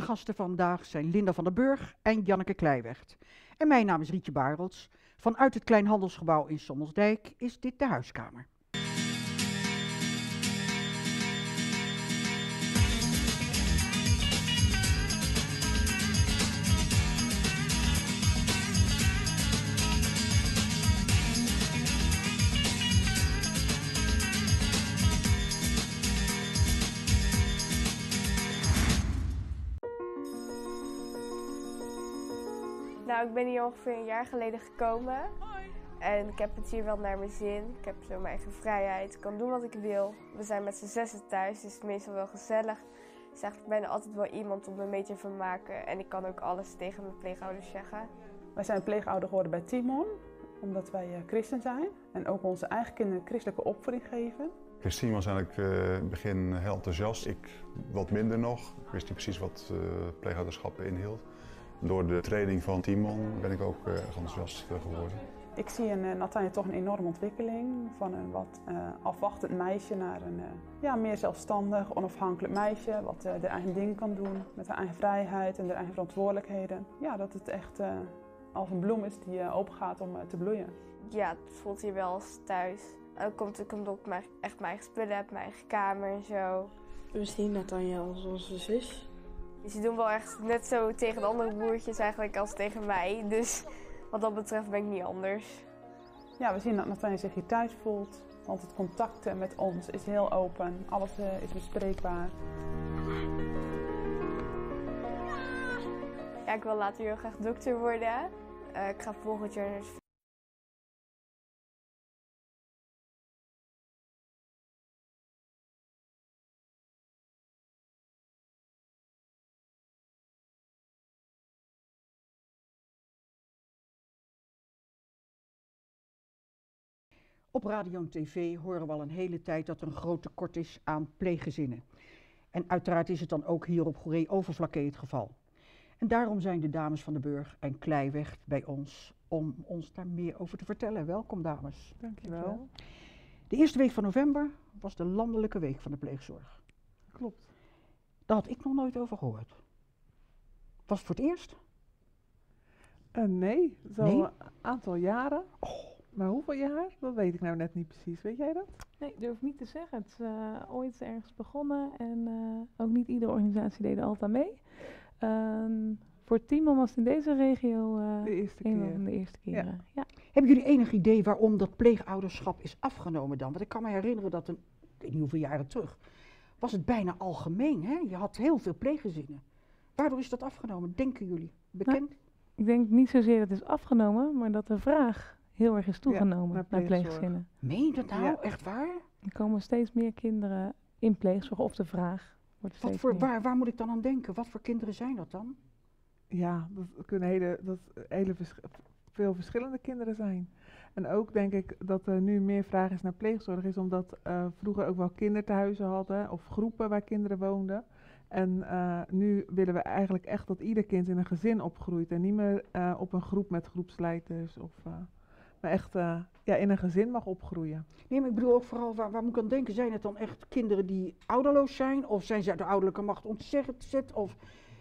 De gasten vandaag zijn Linda van der Burg en Janneke Kleiweg. En mijn naam is Rietje Barels. Vanuit het Kleinhandelsgebouw in Sommelsdijk is dit de huiskamer. Nou, ik ben hier ongeveer een jaar geleden gekomen. En ik heb het hier wel naar mijn zin. Ik heb zo mijn eigen vrijheid. Ik kan doen wat ik wil. We zijn met z'n zessen thuis, dus het is meestal wel gezellig. Er is eigenlijk bijna altijd wel iemand om me mee te vermaken. En ik kan ook alles tegen mijn pleegouders zeggen. Wij zijn pleegouder geworden bij Timon, omdat wij eh, christen zijn. En ook onze eigen kinderen christelijke opvoeding geven. Christine was eigenlijk eh, in het begin heel enthousiast. Ik wat minder nog. Ik wist niet precies wat uh, pleegouderschap inhield. Door de training van Timon ben ik ook uh, enthousiast geworden. Ik zie in uh, Nathaniel toch een enorme ontwikkeling. Van een wat uh, afwachtend meisje naar een ja, meer zelfstandig, onafhankelijk meisje. Wat de eigen ding kan doen met haar eigen vrijheid en haar eigen verantwoordelijkheden. Ja, dat het echt als een bloem is die open gaat om te bloeien. Ja, het voelt hier wel als thuis. Dan komt komt ook mijn, echt mijn eigen spullen heb, mijn eigen kamer en zo. We zien Nathaniel als onze zus. Ze doen wel echt net zo tegen de andere broertjes eigenlijk als tegen mij. Dus wat dat betreft ben ik niet anders. Ja, we zien dat Nathaniel zich hier thuis voelt. Want het contact met ons is heel open. Alles uh, is bespreekbaar. Ja, ik wil later heel graag dokter worden. Uh, ik ga volgend jaar Op radio en tv horen we al een hele tijd dat er een groot tekort is aan pleeggezinnen. En uiteraard is het dan ook hier op Goeree Overflakke het geval. En daarom zijn de dames van de Burg en Kleiweg bij ons om ons daar meer over te vertellen. Welkom dames. Dankjewel. De eerste week van november was de landelijke week van de pleegzorg. Klopt. Daar had ik nog nooit over gehoord. Was het voor het eerst? Uh, nee, zo'n Nee? aantal jaren. Oh, Maar hoeveel jaar? Dat weet ik nou net niet precies. Weet jij dat? Nee, durf ik niet te zeggen. Het is eh, ooit ergens begonnen en eh, ook niet iedere organisatie deed er altijd mee. Ehm, voor Timon was het in deze regio eh, De eerste een keer. van de eerste keren. Ja. Hebben jullie enig idee waarom dat pleegouderschap is afgenomen dan? Want ik kan me herinneren dat een, ik weet niet hoeveel jaren terug, was het bijna algemeen. Hè? Je had heel veel pleeggezinnen. Waardoor is dat afgenomen, denken jullie? Bekend? Ik denk niet zozeer dat het is afgenomen, maar dat de vraag heel erg is toegenomen naar naar pleegzorg. pleeggezinnen. Meen je dat nou? Ja. Echt waar? Er komen steeds meer kinderen in pleegzorg of de vraag wordt Wat steeds voor, meer. waar, waar moet ik dan aan denken? Wat voor kinderen zijn dat dan? Ja, dat kunnen hele, dat hele vers- veel verschillende kinderen zijn. En ook denk ik dat er nu meer vraag is naar pleegzorg, is omdat eh, vroeger ook wel kinderthuizen hadden of groepen waar kinderen woonden. En eh, nu willen we eigenlijk echt dat ieder kind in een gezin opgroeit en niet meer eh, op een groep met groepsleiders of eh, maar echt eh, ja, in een gezin mag opgroeien. Nee, maar ik bedoel ook vooral, waar, waar moet ik aan denken? Zijn het dan echt kinderen die ouderloos zijn? Of zijn ze uit de ouderlijke macht ontzet? Of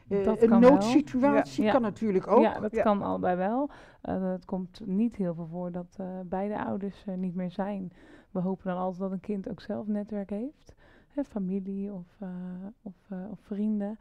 eh, Dat een kan noodsituatie Ja. kan natuurlijk ook. Ja, dat Ja. kan allebei wel. Eh, het komt niet heel veel voor dat eh, beide ouders er niet meer zijn. We hopen dan altijd dat een kind ook zelf een netwerk heeft. Hè, familie of, eh, of, eh, of vrienden,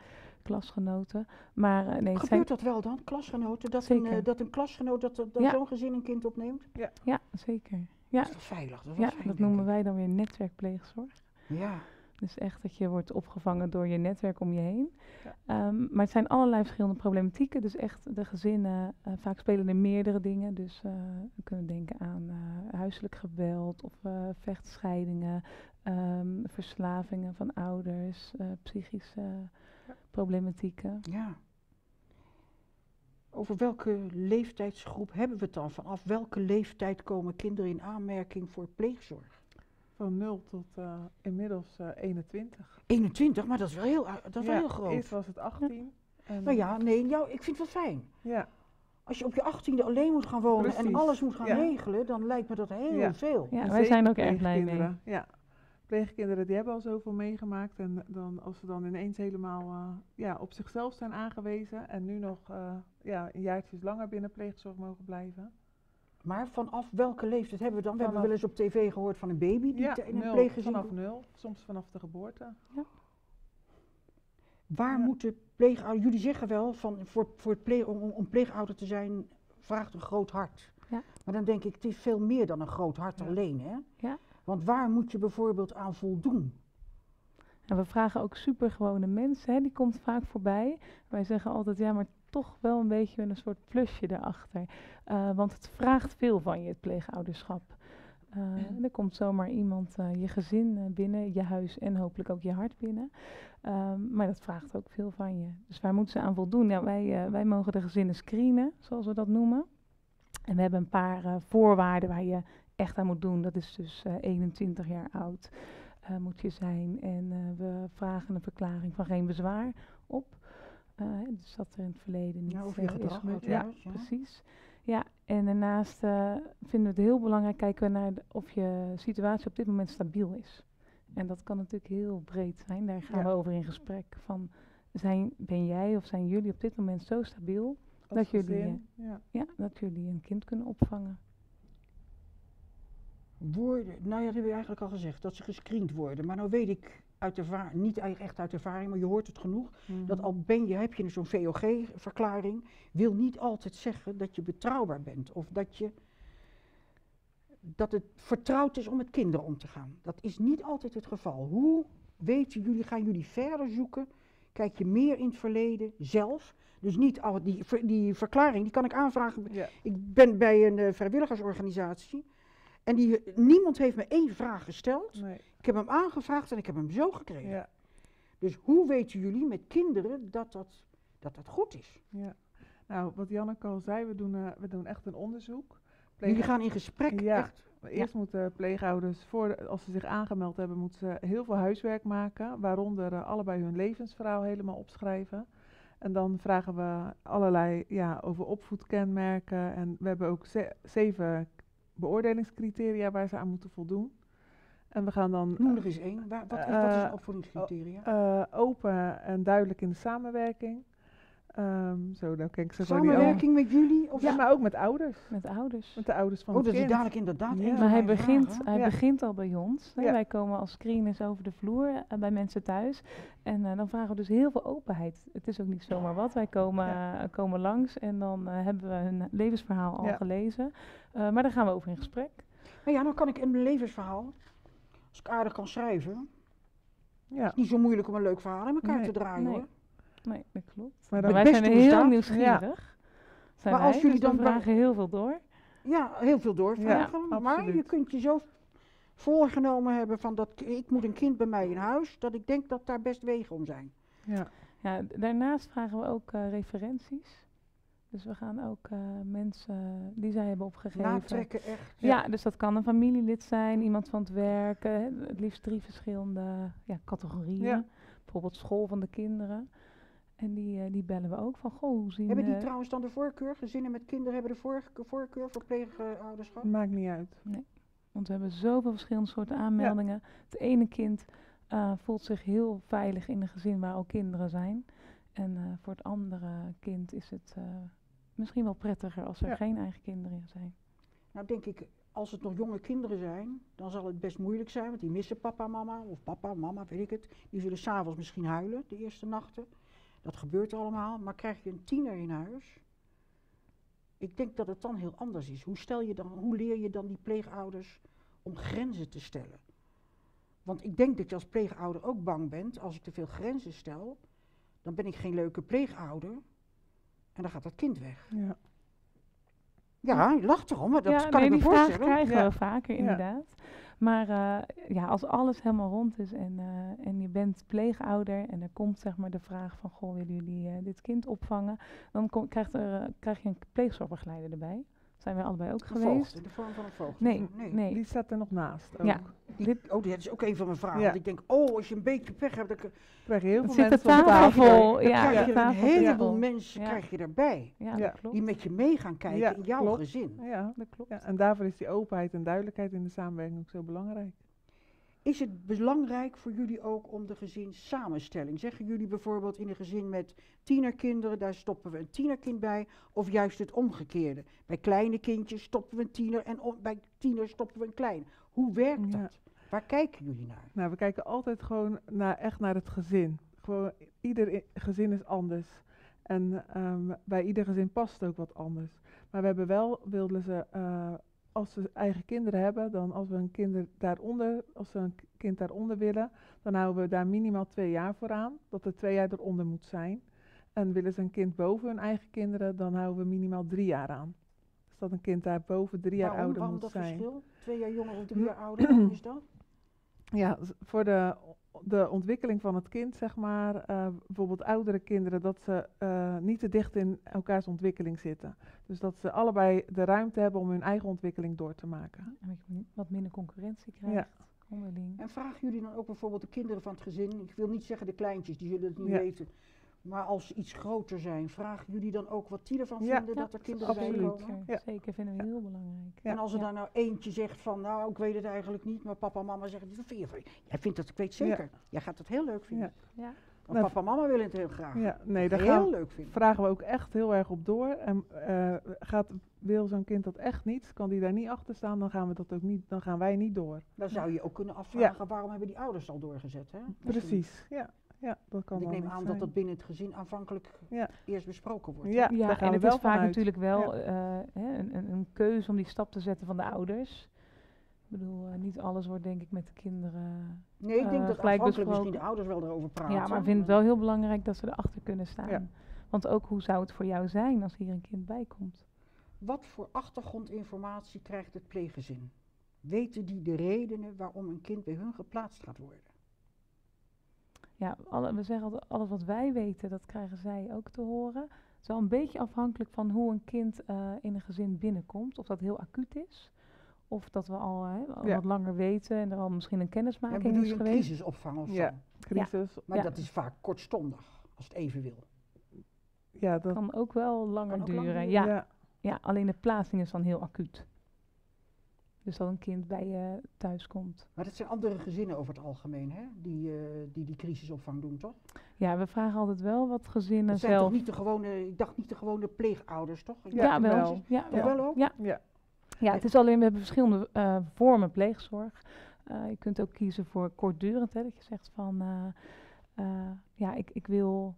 klasgenoten. Maar eh, nee, zijn, Gebeurt dat wel dan, klasgenoten? Dat, een, Zeker. eh, dat een klasgenoot dat, dat Ja. zo'n gezin een kind opneemt? ja, zeker. Ja, Dat is toch veilig? Dat, ja fijn, dat noemen ik. wij dan weer netwerkpleegzorg. Ja. Dus echt dat je wordt opgevangen door je netwerk om je heen. Ja. Ehm, maar het zijn allerlei verschillende problematieken. Dus echt de gezinnen, eh, vaak spelen er meerdere dingen. Dus eh, we kunnen denken aan eh, huiselijk geweld of eh, vechtscheidingen, ehm, verslavingen van ouders, eh, psychische problematieken. ja. Over welke leeftijdsgroep hebben we het dan? Vanaf welke leeftijd komen kinderen in aanmerking voor pleegzorg? Van 0 tot eh, inmiddels eh 21. 21, maar dat is wel heel, dat is wel Ja, heel groot. Eerst was het 18. En, Nou ja, nee, jou, ik vind het wel fijn. ja, Als je op je achttiende alleen moet gaan wonen en alles moet gaan ja. regelen, dan lijkt me dat heel Ja. veel. Ja, wij zijn ook erg blij mee. Ja. Pleegkinderen die hebben al zoveel meegemaakt. En dan, als ze dan ineens helemaal eh, ja, op zichzelf zijn aangewezen en nu nog uh, ja, een jaartjes langer binnen pleegzorg mogen blijven. Maar vanaf welke leeftijd hebben we dan? We hebben wel eens op tv gehoord van een baby die ja, in een nul, pleeggezin vanaf nul, soms vanaf de geboorte. Ja. Waar Ja. moeten pleegouders, jullie zeggen wel, van voor, voor het pleeg, om, om pleegouder te zijn vraagt een groot hart. Ja. Maar dan denk ik, het is veel meer dan een groot hart Ja. alleen. Hè? Ja. Want waar moet je bijvoorbeeld aan voldoen? En we vragen ook supergewone mensen, hè, die komt vaak voorbij. Wij zeggen altijd, ja, maar toch wel een beetje een soort plusje erachter. Eh, want het vraagt veel van je, het pleegouderschap. Eh, en er komt zomaar iemand eh, je gezin binnen, je huis en hopelijk ook je hart binnen. Ehm, maar dat vraagt ook veel van je. Dus waar moeten ze aan voldoen? Ja, wij, eh, wij mogen de gezinnen screenen, zoals we dat noemen. En we hebben een paar eh, voorwaarden waar je echt aan moet doen. Dat is dus eh, 21 jaar oud eh, moet je zijn. En eh, we vragen een verklaring van geen bezwaar op. Eh, dus dat er in het verleden niet Ja, eh, je is gedrag gebeurd. Ja, ja. precies. Ja, en daarnaast eh, vinden we het heel belangrijk kijken we naar de- of je situatie op dit moment stabiel is. En dat kan natuurlijk heel breed zijn. Daar gaan Ja. we over in gesprek. Van, zijn, ben jij of zijn jullie op dit moment zo stabiel Als Dat jullie, ja, dat jullie een kind kunnen opvangen? Woorden, nou ja, dat hebben we eigenlijk al gezegd, dat ze gescreend worden. Maar nou weet ik uit ervaring, niet echt uit ervaring, maar je hoort het genoeg, dat Mhm. al ben je, heb je zo'n VOG-verklaring, wil niet altijd zeggen dat je betrouwbaar bent. Of dat je, dat het vertrouwd is om met kinderen om te gaan. Dat is niet altijd het geval. Hoe weten jullie, gaan jullie verder zoeken? Kijk je meer in het verleden zelf? Dus niet al die, ver- die verklaring, die kan ik aanvragen Ja. ik ben bij een eh, vrijwilligersorganisatie en die, niemand heeft me één vraag gesteld. Nee. Ik heb hem aangevraagd en ik heb hem zo gekregen. Ja. Dus hoe weten jullie met kinderen dat dat, dat, dat goed is? Ja. Nou, wat Janneke al zei, we doen, eh, we doen echt een onderzoek. Jullie gaan in gesprek Ja. echt. Eerst moeten pleegouders, voor de- als ze zich aangemeld hebben, moeten ze heel veel huiswerk maken. Waaronder eh, allebei hun levensverhaal helemaal opschrijven. En dan vragen we allerlei ja, over opvoedkenmerken. En we hebben ook ze- zeven beoordelingscriteria waar ze aan moeten voldoen. En we gaan dan Noem er eens één. Wat, is- wat is Eh, een opvoedingscriteria? eh, open en duidelijk in de samenwerking. Ehm, zo, dan kijk ik Samenwerking met jullie? Of Ja, maar ook met ouders. Met ouders. Met de ouders van oh, het dat is dadelijk inderdaad Ja. Maar hij, begint, vragen. hij Ja. begint al bij ons. Ja. Wij komen als screeners over de vloer eh, bij mensen thuis. En eh, dan vragen we dus heel veel openheid. Het is ook niet zomaar wat. Wij komen, Ja. eh, komen langs en dan hebben we hun levensverhaal al Ja. gelezen. Eh, maar daar gaan we over in gesprek. Nou ja, dan kan ik in mijn levensverhaal, als ik aardig kan schrijven, Ja. niet zo moeilijk om een leuk verhaal in elkaar Nee. te draaien Nee. hoor. Nee, dat klopt. Maar dan, wij zijn heel nieuwsgierig. Zijn Maar als jullie dus dan vragen heel veel door. Ja, heel veel doorvragen. Ja, maar je kunt je zo voorgenomen hebben van dat ik moet een kind bij mij in huis, dat ik denk dat daar best wegen om zijn. ja. Ja, daarnaast vragen we ook eh, referenties. Dus we gaan ook eh, mensen die zij hebben opgegeven. Natrekken echt. Ja, dus dat kan een familielid zijn, iemand van het werk, eh, het liefst drie verschillende ja, categorieën. Bijvoorbeeld school van de kinderen. En die, eh, die bellen we ook van, goh, hoe zien Hebben die eh, trouwens dan de voorkeur? Gezinnen met kinderen hebben de voor- voorkeur voor pleegouderschap? Maakt niet uit. Want we hebben zoveel verschillende soorten aanmeldingen. Het ene kind eh, voelt zich heel veilig in een gezin waar ook kinderen zijn. En eh, voor het andere kind is het eh, misschien wel prettiger als er Ja. geen eigen kinderen in zijn. Nou denk ik, als het nog jonge kinderen zijn, dan zal het best moeilijk zijn, want die missen papa, mama of papa, mama, weet ik het. Die zullen s'avonds misschien huilen, de eerste nachten. Dat gebeurt allemaal, maar krijg je een tiener in huis, ik denk dat het dan heel anders is. Hoe, stel je dan, hoe leer je dan die pleegouders om grenzen te stellen? Want ik denk dat je als pleegouder ook bang bent, als ik te veel grenzen stel, dan ben ik geen leuke pleegouder en dan gaat dat kind weg. Ja. Ja, je lacht erom, maar dat ja, kan nee, ik me die vraag voorstellen. krijgen Ja. we vaker Ja. inderdaad. Maar eh, ja, als alles helemaal rond is en, eh, en je bent pleegouder en er komt zeg maar de vraag van, goh, willen jullie eh, dit kind opvangen? Dan kom, krijgt er, krijg je een pleegzorgbegeleider erbij. Zijn we allebei ook geweest. voogd, in de vorm van een voogd. Nee, nee. nee. Die staat er nog naast. Ook. Ja. Die- Dit- oh, dat is ook een van mijn vragen. Ja. Want ik denk, oh, als je een beetje pech hebt, dan, krijg je heel veel zit de mensen op tafel dan Ja, krijg je een heleboel mensen Ja. krijg je erbij. Ja, Ja. dat klopt. Die met je mee gaan kijken Ja, in jouw klopt. gezin. Ja. Dat klopt. ja, en daarvoor is die openheid en duidelijkheid in de samenwerking ook zo belangrijk. Is het belangrijk voor jullie ook om de gezinssamenstelling? Zeggen jullie bijvoorbeeld in een gezin met tienerkinderen, daar stoppen we een tienerkind bij, of juist het omgekeerde? Bij kleine kindjes stoppen we een tiener en bij tiener stoppen we een klein. Hoe werkt Ja. dat? Waar kijken jullie naar? Nou, we kijken altijd gewoon naar, echt naar het gezin. Gewoon, ieder gezin is anders. En ehm, bij ieder gezin past het ook wat anders. Maar we hebben wel, wilden ze, eh, als ze eigen kinderen hebben, dan als we een kinder daaronder, als ze een kind daaronder willen, dan houden we daar minimaal twee jaar voor aan. Dat er twee jaar eronder moet zijn. En willen ze een kind boven hun eigen kinderen, dan houden we minimaal drie jaar aan. Dus dat een kind daar boven drie jaar waarom ouder waarom moet dat zijn. verschil? Twee jaar jonger of drie jaar ouder, waarom is dat? Ja, voor de, de ontwikkeling van het kind, zeg maar, eh, bijvoorbeeld oudere kinderen, dat ze eh, niet te dicht in elkaars ontwikkeling zitten. Dus dat ze allebei de ruimte hebben om hun eigen ontwikkeling door te maken. En je wat minder concurrentie krijgt onderling. En vragen jullie dan ook bijvoorbeeld de kinderen van het gezin, ik wil niet zeggen de kleintjes, die zullen het niet Ja. weten, maar als ze iets groter zijn, vragen jullie dan ook wat die ervan Ja. vinden dat er kinderen bij komen? Zeker, Ja. zeker vinden we heel belangrijk. Ja. En als er Ja. daar nou eentje zegt van, nou ik weet het eigenlijk niet, maar papa en mama zeggen, dat vind je van- jij vindt dat, ik weet zeker, jij gaat het heel leuk vinden. Ja. Want papa en mama willen het heel graag. Ja, nee, daar heel gaan, leuk vinden. vragen we ook echt heel erg op door. En eh, gaat, wil zo'n kind dat echt niet, kan die daar niet achter staan, dan gaan, we dat ook niet, dan gaan wij niet door. Dan zou je ook kunnen afvragen, waarom hebben die ouders al doorgezet? Hè? Precies, ja. Ja dat kan Want ik neem aan dat zijn. dat binnen het gezin aanvankelijk Ja. eerst besproken wordt. Ja, Ja, daar gaan en we het wel is vaak natuurlijk wel eh, hè, een, een, een keuze om die stap te zetten van de ouders. Ik bedoel, eh, niet alles wordt denk ik met de kinderen. Nee, ik denk eh, dat aanvankelijk misschien de ouders wel erover praten. ja, maar ik vind het wel heel belangrijk dat ze erachter kunnen staan. Ja. Want ook hoe zou het voor jou zijn als hier een kind bij komt? Wat voor achtergrondinformatie krijgt het pleeggezin? Weten die de redenen waarom een kind bij hun geplaatst gaat worden? Ja, alle, we zeggen altijd, alles wat wij weten, dat krijgen zij ook te horen. Het is wel een beetje afhankelijk van hoe een kind eh, in een gezin binnenkomt. Of dat heel acuut is. Of dat we al, hè, al Ja. wat langer weten en er al misschien een En kennismaking bedoel is je een geweest. crisisopvang of Ja. zo? Crisis, Maar Ja. dat is vaak kortstondig, als het even wil. ja, dat, kan ook wel langer Kan ook lang duren. Ja, ja. ja, alleen de plaatsing is dan heel acuut. Dus dat een kind bij je thuis komt. Maar dat zijn andere gezinnen over het algemeen, hè? Die, eh, die die crisisopvang doen, toch? Ja, we vragen altijd wel wat gezinnen Dat zijn toch niet de gewone, ik dacht niet de gewone pleegouders, toch? Ik Ja, wel. wel. Ja, Toch wel. ook? Ja. Ja. Ja, het is alleen, we hebben verschillende eh, vormen pleegzorg. Eh, je kunt ook kiezen voor kortdurend, hè, dat je zegt van, eh, eh, ja, ik, ik wil,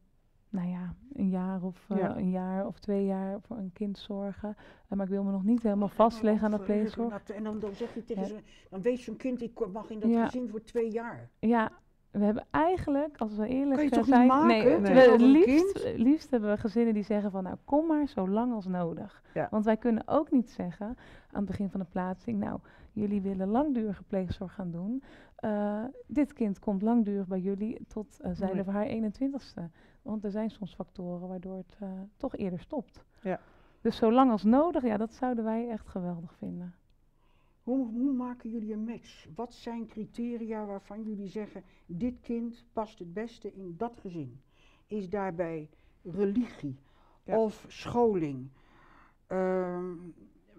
nou ja, een jaar of eh, Ja. een jaar of twee jaar voor een kind zorgen. Eh, maar ik wil me nog niet helemaal vastleggen aan dat pleegzorg. En dan, dan zeg je tegen Ja. ze, dan weet zo'n kind, ik mag in dat Ja. gezin voor twee jaar. Ja, we hebben eigenlijk, als we eerlijk eh, zijn, maken nee, Nee. we- een liefst, liefst hebben we gezinnen die zeggen van, nou kom maar zo lang als nodig. Ja. Want wij kunnen ook niet zeggen aan het begin van de plaatsing, nou, jullie willen langdurige pleegzorg gaan doen. Eh, dit kind komt langdurig bij jullie tot eh, zijn Nee. of haar 21ste. Want er zijn soms factoren waardoor het eh, toch eerder stopt. Ja. Dus zo lang als nodig, ja, dat zouden wij echt geweldig vinden. Hoe, hoe maken jullie een match? Wat zijn criteria waarvan jullie zeggen, dit kind past het beste in dat gezin? Is daarbij religie Ja. of scholing? Ehm,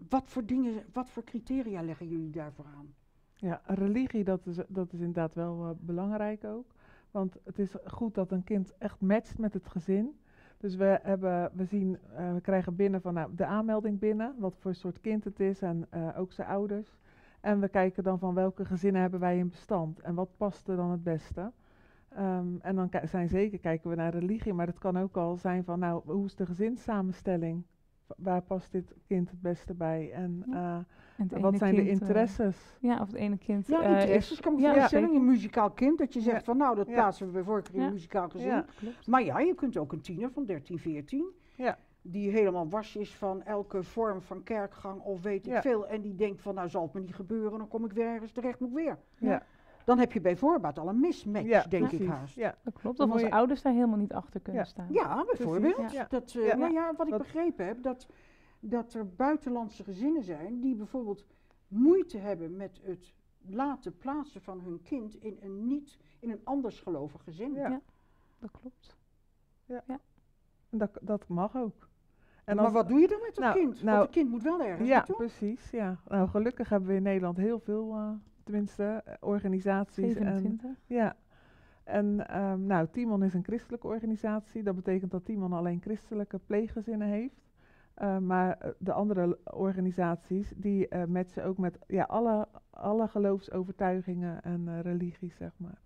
wat voor dingen, wat voor criteria leggen jullie daarvoor aan? Ja, religie, dat is, dat is inderdaad wel eh, belangrijk ook. Want het is goed dat een kind echt matcht met het gezin. Dus we, hebben, we, zien, eh, we krijgen binnen van nou, de aanmelding binnen, wat voor soort kind het is en eh, ook zijn ouders. En we kijken dan van welke gezinnen hebben wij in bestand en wat past er dan het beste. Ehm, en dan zijn zeker kijken we naar religie, maar het kan ook al zijn van nou, hoe is de gezinssamenstelling? Wa- Waar past dit kind het beste bij? En Ja. eh, En wat zijn de kind, eh, interesses? ja, of het ene kind Ja, eh, interesses is- kan me ja, voorstellen. Een muzikaal kind, dat je zegt Ja. van nou, dat Ja. plaatsen we bij voorkeur in Ja. een muzikaal gezin. Maar ja, je kunt ook een tiener van 13, 14, Ja. die helemaal wars is van elke vorm van kerkgang of weet ik Ja. veel. En die denkt van nou zal het me niet gebeuren, dan kom ik weer ergens terecht, moet ik weer. Ja. Dan heb je bij voorbaat al een mismatch, Ja, denk ik haast. Ja, Dat klopt, Dan of onze ouders daar helemaal niet achter kunnen Ja. staan. Ja, bijvoorbeeld. Precies, ja. Dat, eh, Ja. Nou ja, wat ik Dat- begrepen heb, dat, dat er buitenlandse gezinnen zijn die bijvoorbeeld moeite hebben met het laten plaatsen van hun kind in een niet in een andersgelovig gezin. Ja. Ja. Dat klopt. En dat, dat mag ook. En maar wat doe je dan met dat Nou, kind? nou, Want het kind moet wel ergens Ja, naartoe. precies. Ja. Nou, gelukkig hebben we in Nederland heel veel eh, tenminste eh, organisaties. En, 27. ja. En ehm, nou, Timon is een christelijke organisatie. Dat betekent dat Timon alleen christelijke pleeggezinnen heeft. Eh, maar eh, de andere organisaties, die eh, matchen ook met ja, alle, alle geloofsovertuigingen en eh, religies, zeg maar.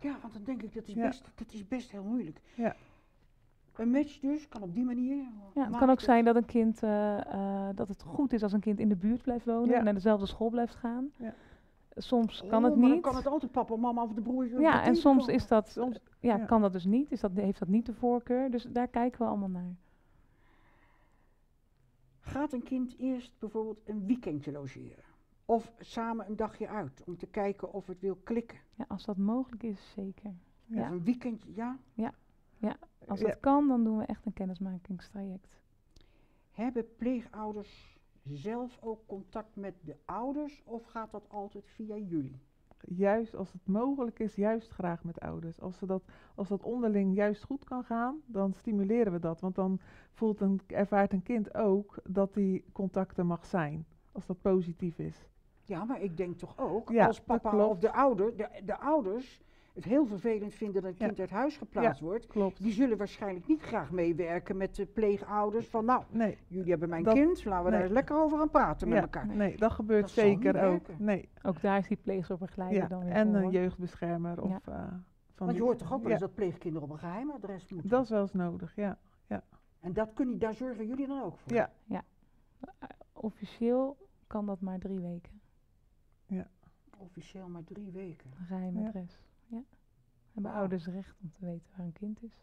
Ja, want dan denk ik, dat is, Ja. best, dat is best heel moeilijk. Ja. Een match dus, kan op die manier. Ja, het kan ook zijn dat een kind, dat het goed is als een kind in de buurt blijft wonen Ja. en naar dezelfde school blijft gaan. Ja. Soms Oh, kan het maar niet. Dan kan het altijd papa, mama of de broer. ja, en soms is dat, Soms, ja, ja. kan dat dus niet. Is dat, heeft dat niet de voorkeur. Dus daar kijken we allemaal naar. Gaat een kind eerst bijvoorbeeld een weekendje logeren? Of samen een dagje uit om te kijken of het wil klikken? Ja, als dat mogelijk is, zeker. Ja. Of een weekendje, ja. Als Ja. dat kan, dan doen we echt een kennismakingstraject. Hebben pleegouders zelf ook contact met de ouders of gaat dat altijd via jullie? juist als het mogelijk is, juist graag met ouders. Als, ze dat, als dat onderling juist goed kan gaan, dan stimuleren we dat. Want dan voelt een, ervaart een kind ook dat die contacten mag zijn. Als dat positief is. Ja, maar ik denk toch ook, Ja, als papa of de ouder, de, de ouders het heel vervelend vinden dat een Ja. kind uit huis geplaatst wordt, Klopt. die zullen waarschijnlijk niet graag meewerken met de pleegouders van nou, Nee, jullie hebben mijn Dat- kind, laten we daar eens lekker over gaan praten met Ja. elkaar. nee, dat gebeurt Dat zeker ook. Nee, Ook daar is die pleegzorgbegeleider ja. dan weer En voor. een jeugdbeschermer. Of, Ja. eh, van Want je hoort toch ook wel eens ja, dat pleegkinderen op een geheim adres moeten. Dat is wel eens nodig, ja. En dat kunnen, daar zorgen jullie dan ook voor? Ja, Officieel kan dat maar drie weken. Officieel maar drie weken. Geheim Ja. adres. Ja. Hebben ouders recht om te weten waar een kind is.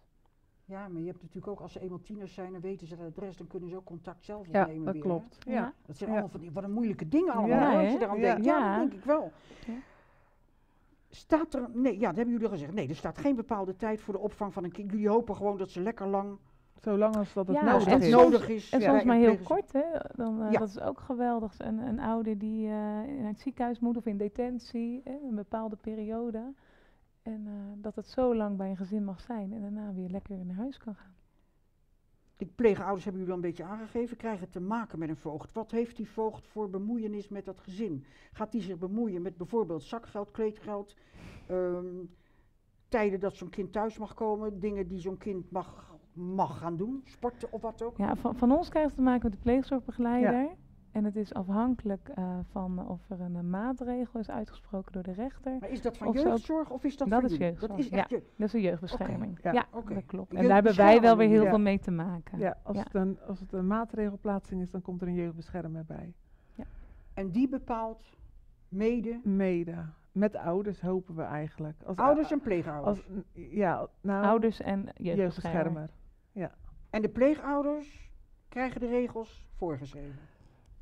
Ja, maar je hebt natuurlijk ook, als ze eenmaal tieners zijn en weten ze het adres, dan kunnen ze ook contact zelf ja opnemen dat weer, klopt. hè? Ja. Dat zijn Ja. allemaal van die, wat een moeilijke dingen allemaal, Ja, als je eraan Ja. denkt. Ja, Ja. dat denk ik wel. Ja. Staat er, nee, ja, dat hebben jullie al gezegd. Nee, er staat geen bepaalde tijd voor de opvang van een kind. Jullie hopen gewoon dat ze lekker lang, Zolang als dat het Ja, als nodig dat is. nodig is. En ja, soms in maar heel kort, hè? Dan, eh, Ja. Dat is ook geweldig. Een, een ouder die eh, naar het ziekenhuis moet of in detentie, hè, een bepaalde periode. En eh, dat het zo lang bij een gezin mag zijn en daarna weer lekker naar huis kan gaan. De pleegouders hebben jullie al een beetje aangegeven, krijgen te maken met een voogd. Wat heeft die voogd voor bemoeienis met dat gezin? Gaat die zich bemoeien met bijvoorbeeld zakgeld, kleedgeld, ehm, tijden dat zo'n kind thuis mag komen, dingen die zo'n kind mag, mag gaan doen, sporten of wat ook? Ja, van, van ons krijgt het te maken met de pleegzorgbegeleider. En het is afhankelijk eh, van of er een, eh, maatregel is uitgesproken door de rechter. Maar is dat van Of jeugdzorg of is dat Dat van is jeugdzorg, Dat is echt je- Dat is een jeugdbescherming. Ja, ja, dat klopt. En daar hebben wij wel weer heel veel ja. mee te maken. Ja, als, Ja. Het een, als het een maatregelplaatsing is, dan komt er een jeugdbeschermer bij. En die bepaalt mede Mede. Met ouders hopen we eigenlijk. Als ouders en pleegouders. Als, ja, nou, Ouders en jeugdbeschermer. jeugdbeschermer. En de pleegouders krijgen de regels voorgeschreven.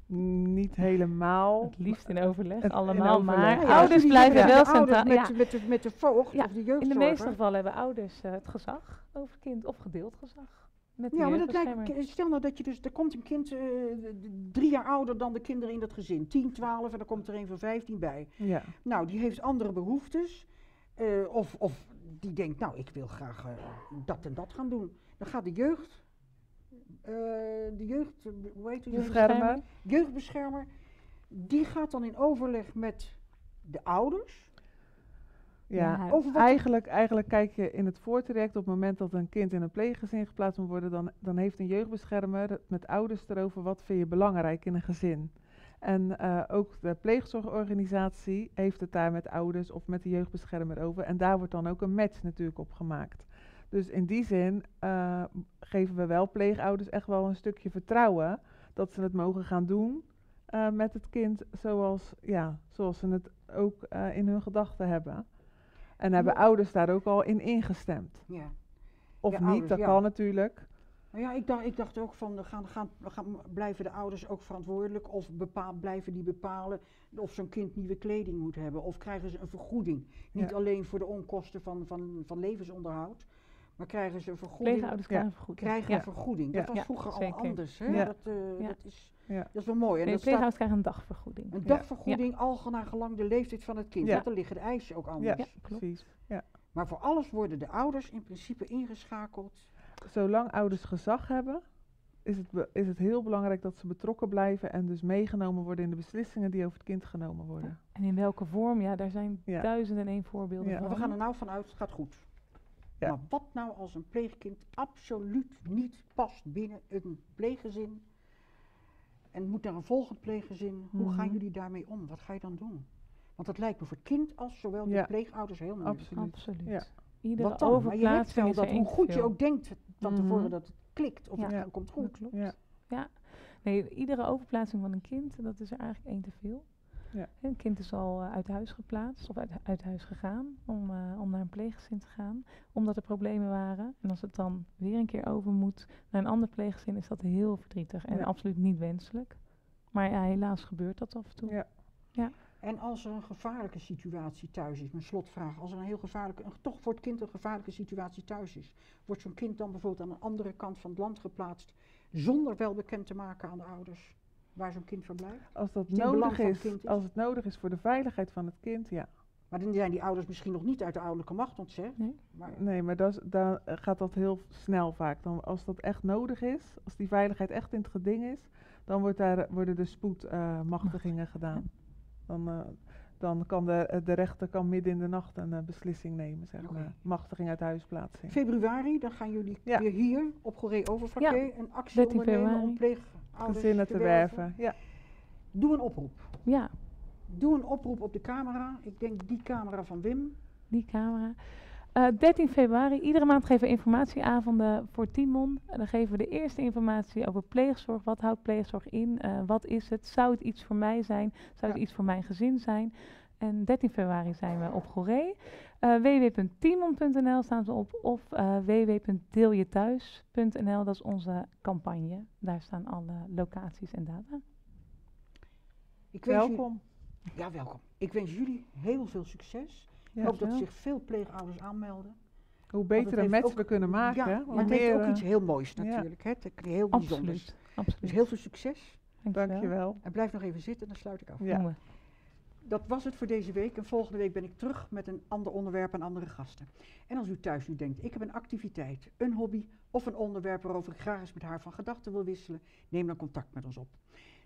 Niet helemaal. Het liefst in overleg, Het- in allemaal. overleg. Maar Ja, ouders blijven wel de centraal. Ja, Met, met, de, met de voogd Ja, of de in de meeste gevallen hebben ouders eh, het gezag over het kind of gedeeld gezag. Met de Ja, maar dat lijkt, stel nou dat je dus, er komt een kind eh, drie jaar ouder dan de kinderen in dat gezin. 10, 12 en dan komt er een van 15 bij. Ja, Nou, die heeft andere behoeftes. eh, of, of die denkt, nou, ik wil graag dat en dat gaan doen. Dan gaat de jeugd, eh, de jeugd, hoe heet het? beschermer. jeugdbeschermer, die gaat dan in overleg met de ouders. Ja, over eigenlijk, eigenlijk kijk je in het voortraject op het moment dat een kind in een pleeggezin geplaatst moet worden, dan, dan heeft een jeugdbeschermer het met ouders erover wat vind je belangrijk in een gezin. En eh, ook de pleegzorgorganisatie heeft het daar met ouders of met de jeugdbeschermer over. En daar wordt dan ook een match natuurlijk op gemaakt. Dus in die zin eh, geven we wel pleegouders echt wel een stukje vertrouwen dat ze het mogen gaan doen eh, met het kind zoals, ja, zoals ze het ook eh, in hun gedachten hebben. En hebben Ja. ouders daar ook al in ingestemd. Ja. Of Ja, niet, ouders, dat ja. kan natuurlijk. Nou ja, ik dacht, ik dacht ook van, gaan, gaan, gaan, blijven de ouders ook verantwoordelijk of bepaal, blijven die bepalen of zo'n kind nieuwe kleding moet hebben of krijgen ze een vergoeding. Niet alleen voor de onkosten van, van, van levensonderhoud, maar krijgen ze een vergoeding. Pleegouders Ja. krijgen vergoeding. Krijgen een vergoeding. Dat was vroeger al anders. Hè? Dat, eh, dat, is, dat is wel mooi. En Nee, er pleegouders krijgen een dagvergoeding. een dagvergoeding al naar gelang de leeftijd van het kind. Ja. Dan liggen de eisen ook anders. Ja, precies. Ja. Maar voor alles worden de ouders in principe ingeschakeld. Zolang ouders gezag hebben, is het, is het heel belangrijk dat ze betrokken blijven en dus meegenomen worden in de beslissingen die over het kind genomen worden. En in welke vorm? Ja, daar zijn Ja. duizenden en één voorbeelden Ja. van. We gaan er nou vanuit, het gaat goed. Ja. Maar wat nou als een pleegkind absoluut niet past binnen een pleeggezin en moet naar een volgend pleeggezin? Hoe gaan Mhm. jullie daarmee om? Wat ga je dan doen? Want dat lijkt me voor het kind als zowel de Ja. pleegouders heel moeilijk. Absoluut. Absoluut. Ja. Iedere Wat dan? Maar je weet overplaatsing wel er dat hoe goed je ook denkt van tevoren Mhm. dat het klikt of Ja. het Ja. komt goed. klopt. Ja. Nee, iedere overplaatsing van een kind, dat is er eigenlijk één te veel. Ja. Een kind is al eh, uit huis geplaatst of uit, uit huis gegaan om, eh, om naar een pleeggezin te gaan, omdat er problemen waren. En als het dan weer een keer over moet naar een ander pleeggezin, is dat heel verdrietig en Ja. absoluut niet wenselijk. Maar ja, helaas gebeurt dat af en toe. Ja. En als er een gevaarlijke situatie thuis is, mijn slotvraag, als er een heel gevaarlijke, een, toch voor het kind een gevaarlijke situatie thuis is, wordt zo'n kind dan bijvoorbeeld aan een andere kant van het land geplaatst, zonder wel bekend te maken aan de ouders waar zo'n kind verblijft? Als dat nodig is, als het nodig is voor de veiligheid van het kind, ja. Maar dan zijn die ouders misschien nog niet uit de ouderlijke macht ontzegd. Nee. Maar Nee, maar dat is- dan gaat dat heel snel vaak. Dan, als dat echt nodig is, als die veiligheid echt in het geding is, dan wordt daar, worden de spoedmachtigingen gedaan. Dan, eh, dan kan de, de rechter kan midden in de nacht een eh, beslissing nemen, zeg maar. Machtiging uit huisplaatsing. februari, dan gaan jullie Ja. weer hier op Goree Overflakkee een actie 13 ondernemen om februari. Gezinnen te werven. Ja. Doe een oproep. Ja, Doe een oproep op de camera. Ik denk die camera van Wim. die camera. Eh 13 februari, iedere maand geven we informatieavonden voor Timon. En dan geven we de eerste informatie over pleegzorg. Wat houdt pleegzorg in? Eh, wat is het? Zou het iets voor mij zijn? Zou het Ja. iets voor mijn gezin zijn? En 13 februari zijn we op Goree. Eh www.timon.nl staan ze op of eh www.deeljethuis.nl. Dat is onze campagne. Daar staan alle locaties en data. Ik Welkom. Ja, welkom. Ik wens jullie heel veel succes. Ik hoop dat zich veel pleegouders aanmelden. Hoe heeft match ook- we kunnen maken. ja, maar het heeft meer, ook eh, iets heel moois ja. natuurlijk. Hè? Het is heel bijzonders. Absoluut. Absoluut. Dus heel veel succes. Dankjewel. Dankjewel. En blijf nog even zitten, dan sluit ik af. Ja. Dat was het voor deze week. En volgende week ben ik terug met een ander onderwerp en andere gasten. En als u thuis nu denkt, ik heb een activiteit, een hobby of een onderwerp waarover ik graag eens met haar van gedachten wil wisselen, neem dan contact met ons op.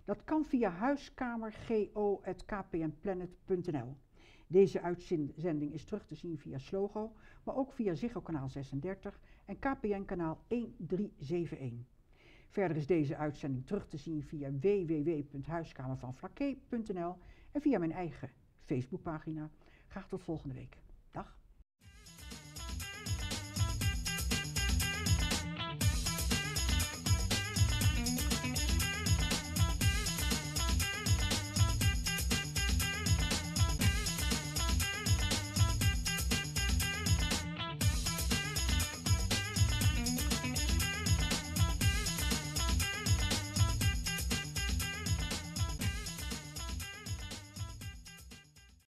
Dat kan via huiskamergo.kpnplanet.nl. Deze uitzending is terug te zien via Slogo, maar ook via Ziggo kanaal 36 en KPN kanaal 1371. Verder is deze uitzending terug te zien via www.huiskamervanvlakke.nl en via mijn eigen Facebookpagina. Graag tot volgende week.